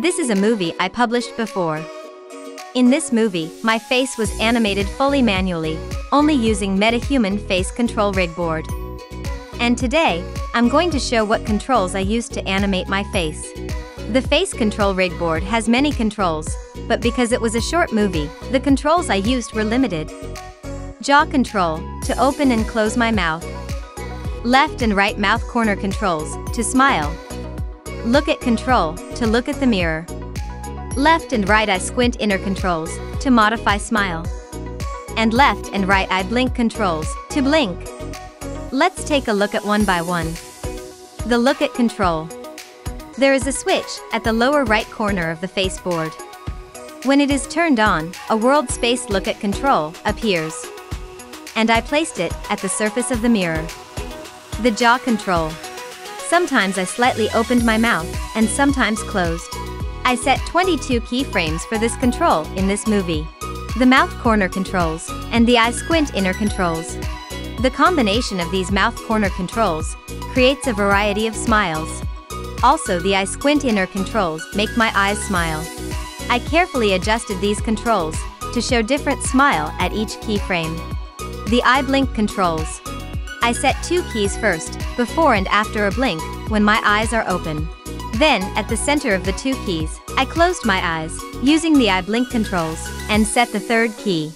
This is a movie I published before. In this movie, my face was animated fully manually, only using MetaHuman Face Control Rig Board. And today, I'm going to show what controls I used to animate my face. The Face Control Rig Board has many controls, but because it was a short movie, the controls I used were limited. Jaw control, to open and close my mouth. Left and right mouth corner controls, to smile. Look at control, to look at the mirror. Left and right eye squint inner controls, to modify smile. And left and right eye blink controls, to blink. Let's take a look at one by one. The look at control. There is a switch at the lower right corner of the face board. When it is turned on, a world space look at control appears. And I placed it at the surface of the mirror. The jaw control. Sometimes I slightly opened my mouth, and sometimes closed. I set 22 keyframes for this control in this movie. The mouth corner controls, and the eye squint inner controls. The combination of these mouth corner controls creates a variety of smiles. Also the eye squint inner controls make my eyes smile. I carefully adjusted these controls to show different smile at each keyframe. The eye blink controls. I set two keys first, before and after a blink, when my eyes are open. Then, at the center of the two keys, I closed my eyes, using the eye blink controls, and set the third key.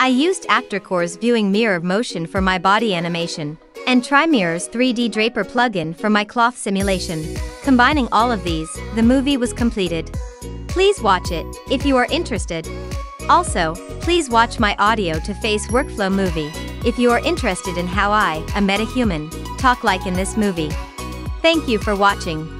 I used ActorCore's viewing mirror motion for my body animation, and TriMirror's 3D Draper plugin for my cloth simulation. Combining all of these, the movie was completed. Please watch it, if you are interested. Also, please watch my Audio2Face workflow movie, if you are interested in how I, a metahuman, talk like in this movie. Thank you for watching.